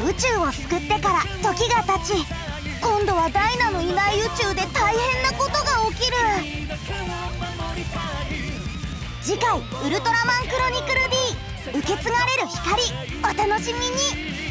宇宙を救ってから時が経ち今度はダイナのいない宇宙で大変なことが起きる。次回「ウルトラマンクロニクル D 受け継がれる光」お楽しみに。